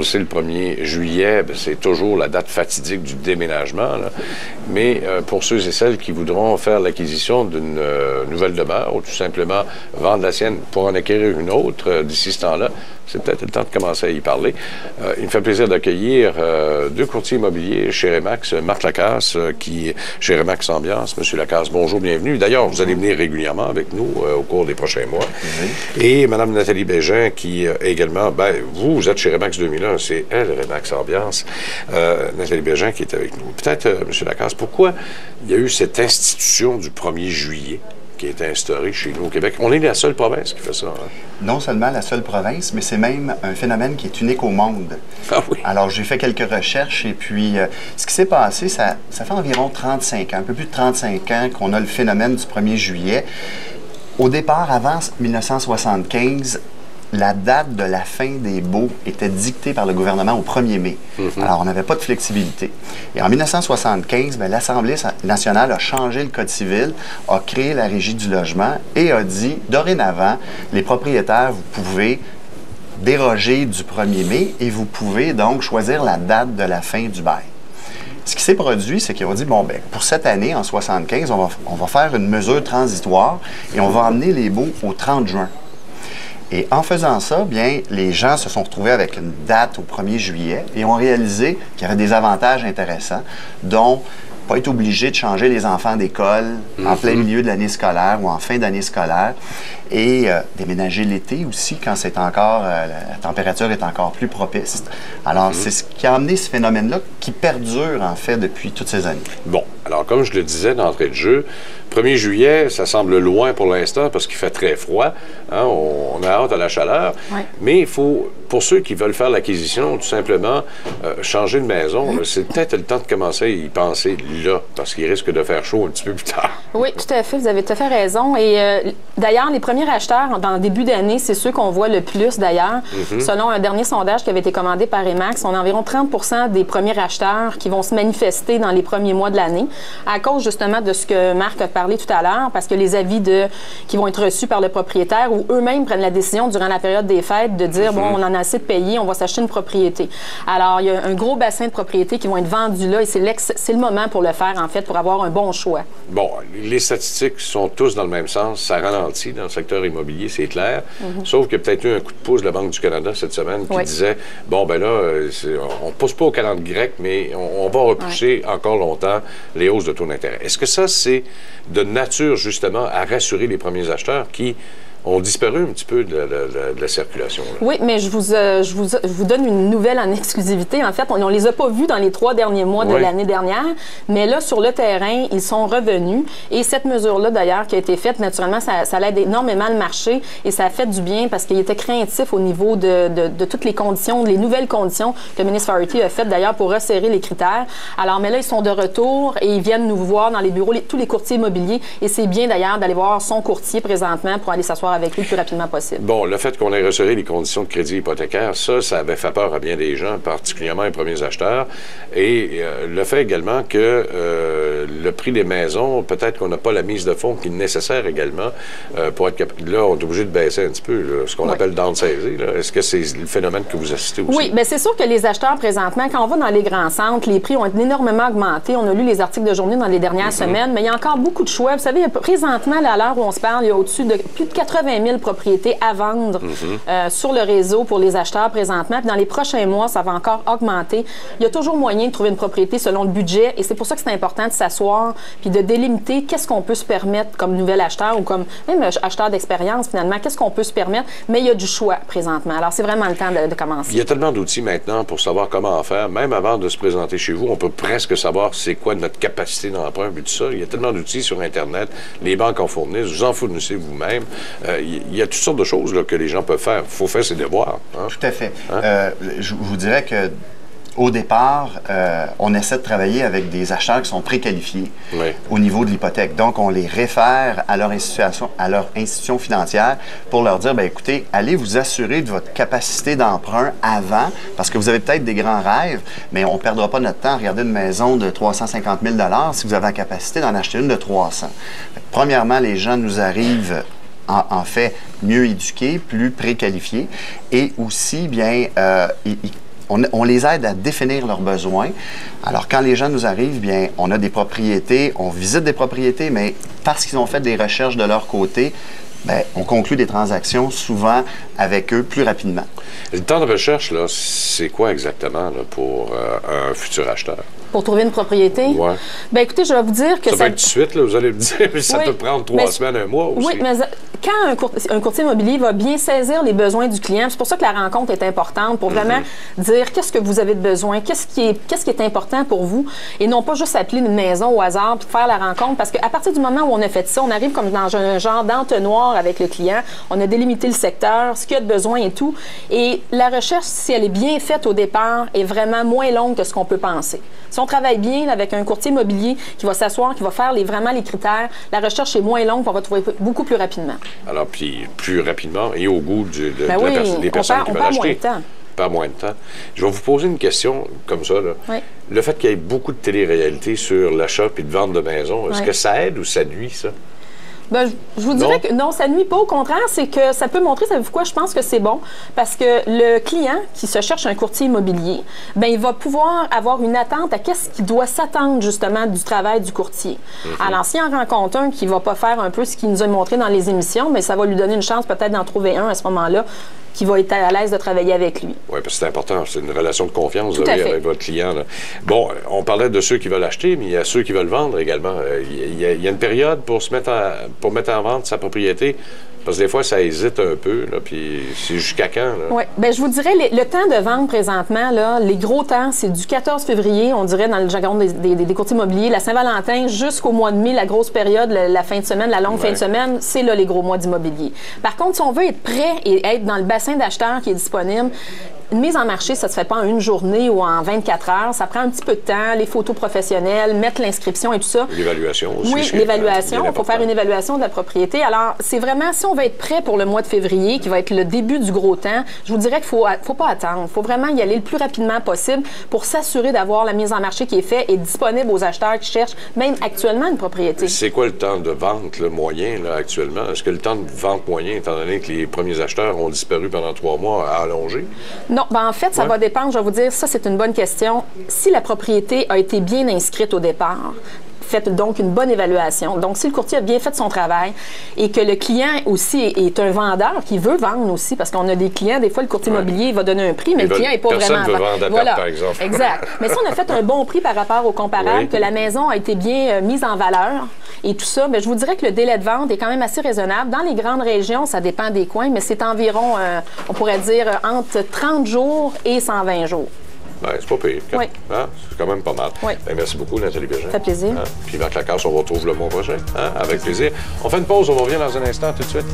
le le 1er juillet, ben, c'est toujours la date fatidique du déménagement. Mais euh, pour ceux et celles qui voudront faire l'acquisition d'une euh, nouvelle demeure ou tout simplement vendre la sienne pour en acquérir une autre euh, d'ici ce temps-là, c'est peut-être le temps de commencer à y parler. il me fait plaisir d'accueillir deux courtiers immobiliers chez Remax, Marc Lacasse, qui chez Remax Ambiance. Monsieur Lacasse, bonjour, bienvenue. D'ailleurs, vous allez venir régulièrement avec nous au cours des prochains mois. Et Madame Nathalie Bégin, qui également, ben, vous, vous êtes chez Remax 2001, c'est elle, Remax Ambiance. Nathalie Bégin qui est avec nous. Peut-être, Monsieur Lacasse, pourquoi il y a eu cette institution du 1er juillet? Qui a été instaurée chez nous au Québec. On est la seule province qui fait ça. Hein? Non seulement la seule province, mais c'est même un phénomène qui est unique au monde. Ah oui. Alors, j'ai fait quelques recherches et puis euh, ce qui s'est passé, ça, ça fait environ 35 ans, un peu plus de 35 ans qu'on a le phénomène du 1er juillet. Au départ, avant 1975, la date de la fin des baux était dictée par le gouvernement au 1er mai. Mhm. Alors, on n'avait pas de flexibilité. Et en 1975, ben, l'Assemblée nationale a changé le Code civil, a créé la Régie du logement et a dit, dorénavant, les propriétaires, vous pouvez déroger du 1er mai et vous pouvez donc choisir la date de la fin du bail. Ce qui s'est produit, c'est qu'ils ont dit, bon, ben, pour cette année, en 75, on va, on va faire une mesure transitoire et on va emmener les baux au 30 juin. Et en faisant ça, bien, les gens se sont retrouvés avec une date au 1er juillet et ont réalisé qu'il y avait des avantages intéressants, dont pas être obligé de changer les enfants d'école en plein mhm. milieu de l'année scolaire ou en fin d'année scolaire et euh, déménager l'été aussi quand c'est encore euh, la température est encore plus propice. Alors mhm. c'est ce qui a amené ce phénomène-là qui perdure en fait depuis toutes ces années. Bon, alors comme je le disais d'entrée de jeu, 1er juillet, ça semble loin pour l'instant parce qu'il fait très froid. Hein, on, a hâte à la chaleur. Mais il faut, pour ceux qui veulent faire l'acquisition, tout simplement, euh, changer de maison, c'est peut-être le temps de commencer à y penser là, parce qu'il risque de faire chaud un petit peu plus tard. Oui, tout à fait. Vous avez tout à fait raison. Et euh, d'ailleurs, les premiers acheteurs dans le début d'année, c'est ceux qu'on voit le plus d'ailleurs. Mhm. Selon un dernier sondage qui avait été commandé par Emax, on a environ 30% des premiers acheteurs qui vont se manifester dans les premiers mois de l'année à cause justement de ce que Marc a parlé tout à l'heure, parce que les avis de, qui vont être reçus par le propriétaire ou eux-mêmes prennent la décision durant la période des fêtes de dire, bon, on en a assez de payer, on va s'acheter une propriété. Alors, il y a un gros bassin de propriétés qui vont être vendus là et c'est le moment pour le faire, en fait, pour avoir un bon choix. Bon, les statistiques sont tous dans le même sens. Ça ralentit dans le secteur immobilier, c'est clair. Mhm. Sauf qu'il y a peut-être eu un coup de pouce de la Banque du Canada cette semaine qui disait, bon, ben là, euh, on ne pousse pas au calendrier grec, mais on, va repousser encore longtemps les hausses de taux d'intérêt. Est-ce que ça, c'est de nature, justement, à rassurer les premiers acheteurs qui ont disparu un petit peu de la, circulation. Oui, mais je vous, euh, je, vous, je vous, donne une nouvelle en exclusivité. En fait, on ne les a pas vus dans les trois derniers mois de l'année dernière, mais là, sur le terrain, ils sont revenus. Et cette mesure-là, d'ailleurs, qui a été faite, naturellement, ça, ça aide énormément le marché et ça a fait du bien parce qu'il était craintif au niveau de, de, toutes les conditions, les nouvelles conditions que le ministre Farity a faites, d'ailleurs, pour resserrer les critères. Alors, mais là, ils sont de retour et ils viennent nous voir dans les bureaux, tous les courtiers immobiliers. Et c'est bien, d'ailleurs, d'aller voir son courtier présentement pour aller s'asseoir avec lui le plus rapidement possible. Bon, le fait qu'on ait resserré les conditions de crédit hypothécaire, ça, ça avait fait peur à bien des gens, particulièrement les premiers acheteurs. Et euh, le fait également que euh, le prix des maisons, peut-être qu'on n'a pas la mise de fonds qui est nécessaire également euh, pour être capable. Là, on est obligé de baisser un petit peu, ce qu'on appelle downsizing. Est-ce que c'est le phénomène que vous assistez aussi? Oui, bien c'est sûr que les acheteurs, présentement, quand on va dans les grands centres, les prix ont énormément augmenté. On a lu les articles de journée dans les dernières mm-hmm. semaines, mais il y a encore beaucoup de choix. Vous savez, présentement, à l'heure où on se parle, il y a au-dessus de plus de 80 000 propriétés à vendre mhm. euh, sur le réseau pour les acheteurs présentement. Puis dans les prochains mois, ça va encore augmenter. Il y a toujours moyen de trouver une propriété selon le budget et c'est pour ça que c'est important de s'asseoir puis de délimiter qu'est-ce qu'on peut se permettre comme nouvel acheteur ou comme même acheteur d'expérience finalement, qu'est-ce qu'on peut se permettre. Mais il y a du choix présentement. Alors c'est vraiment le temps de, commencer. Il y a tellement d'outils maintenant pour savoir comment en faire. Même avant de se présenter chez vous, on peut presque savoir c'est quoi notre capacité d'emprunt et tout ça. Il y a tellement d'outils sur Internet. Les banques en fournissent. Vous en fournissez vous-même. Euh, il y a toutes sortes de choses que les gens peuvent faire. Il faut faire ses devoirs. Hein. Tout à fait. Hein? Euh, je vous dirais que au départ, euh, on essaie de travailler avec des acheteurs qui sont préqualifiés au niveau de l'hypothèque. Donc, on les réfère à leur institution, à leur institution financière pour leur dire, ben écoutez, allez vous assurer de votre capacité d'emprunt avant, parce que vous avez peut-être des grands rêves, mais on ne perdra pas notre temps à regarder une maison de 350 000 si vous avez la capacité d'en acheter une de 300. Premièrement, les gens nous arrivent en, fait mieux éduqués, plus préqualifiés. Et aussi, bien, euh, on, les aide à définir leurs besoins. Alors, quand les gens nous arrivent, bien, on a des propriétés, on visite des propriétés, mais parce qu'ils ont fait des recherches de leur côté, Bien, on conclut des transactions souvent avec eux plus rapidement. Le temps de recherche, là, c'est quoi exactement pour euh, un futur acheteur? pour trouver une propriété? Oui. Bien, écoutez, je vais vous dire que ça... Ça peut être tout de suite, là, vous allez me dire, mais ça peut prendre trois semaines, un mois aussi. Oui, mais quand un, courtier immobilier va bien saisir les besoins du client, c'est pour ça que la rencontre est importante, pour vraiment mhm. dire qu'est-ce que vous avez de besoin, qu'est-ce qui, est, qu'est-ce qui est important pour vous, et non pas juste appeler une maison au hasard puis faire la rencontre, parce qu'à partir du moment où on a fait ça, on arrive comme dans un genre d'entonnoir avec le client, on a délimité le secteur, ce qu'il y a de besoin et tout, et la recherche, si elle est bien faite au départ, est vraiment moins longue que ce qu'on peut penser. Si on travaille bien avec un courtier immobilier qui va s'asseoir, qui va faire les, vraiment les critères, la recherche est moins longue, on va trouver beaucoup plus rapidement. Alors, puis plus rapidement et au goût de, ben des personnes qui veulent acheter. Moins de temps. Pas moins de temps. Je vais vous poser une question comme ça. Le fait qu'il y ait beaucoup de télé-réalité sur l'achat et de vente de maison, est-ce que ça aide ou ça nuit, ça? Ben, je vous dirais que non, ça nuit pas. Au contraire, c'est que ça peut montrer, savez-vous quoi, je pense que c'est bon parce que le client qui se cherche un courtier immobilier, ben il va pouvoir avoir une attente à qu'est-ce qu'il doit s'attendre justement du travail du courtier. Mhm. Alors, s'il en rencontre un qui va pas faire un peu ce qu'il nous a montré dans les émissions, mais ben, ça va lui donner une chance peut-être d'en trouver un à ce moment-là qui va être à l'aise de travailler avec lui. Oui, parce que c'est important. C'est une relation de confiance avec votre client. Bon, on parlait de ceux qui veulent acheter, mais il y a ceux qui veulent vendre également. Euh, il y a, une période pour se mettre pour mettre en vente sa propriété. Parce que des fois, ça hésite un peu, là, puis c'est jusqu'à quand? Oui, bien, je vous dirais, le temps de vente présentement, là, les gros temps, c'est du 14 février, on dirait, dans le jargon des, des, courtiers immobiliers, la Saint-Valentin jusqu'au mois de mai, la grosse période, la, fin de semaine, la longue fin de semaine, c'est là les gros mois d'immobilier. Par contre, si on veut être prêt et être dans le bassin d'acheteurs qui est disponible, une mise en marché, ça se fait pas en une journée ou en 24 heures. Ça prend un petit peu de temps, les photos professionnelles, mettre l'inscription et tout ça. L'évaluation aussi. Oui, l'évaluation. Il faut faire une évaluation de la propriété. Alors, c'est vraiment, si on veut être prêt pour le mois de février, qui va être le début du gros temps, je vous dirais qu'il faut, faut pas attendre. Il faut vraiment y aller le plus rapidement possible pour s'assurer d'avoir la mise en marché qui est faite et disponible aux acheteurs qui cherchent même actuellement une propriété. C'est quoi le temps de vente le moyen là, actuellement? Est-ce que le temps de vente moyen, étant donné que les premiers acheteurs ont disparu pendant trois mois, a allongé? Non, ben en fait, ça va dépendre. Je vais vous dire, ça, c'est une bonne question. Si la propriété a été bien inscrite au départ, faites donc une bonne évaluation. Donc, si le courtier a bien fait son travail et que le client aussi est, un vendeur qui veut vendre aussi, parce qu'on a des clients, des fois, le courtier immobilier va donner un prix, mais le client n'est pas vraiment. Veut vendre voilà. par exemple. Exact. mais si on a fait un bon prix par rapport au comparable, que la maison a été bien euh, mise en valeur et tout ça, bien, je vous dirais que le délai de vente est quand même assez raisonnable. Dans les grandes régions, ça dépend des coins, mais c'est environ, euh, on pourrait dire, entre 30 jours et 120 jours. Ben, c'est pas pire. Oui. Hein? C'est quand même pas mal. Oui. Ben, merci beaucoup, Nathalie Bégin. Ça fait plaisir. Hein? Puis Marc Lacasse, on retrouve le mois prochain. Hein? Avec plaisir. On fait une pause, on revient dans un instant tout de suite.